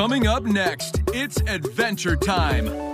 Coming up next, it's adventure time.